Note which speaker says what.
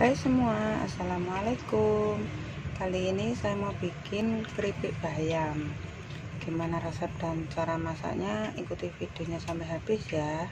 Speaker 1: Hai semua, Assalamualaikum. Kali ini saya mau bikin keripik bayam. Gimana resep dan cara masaknya? Ikuti videonya sampai habis ya.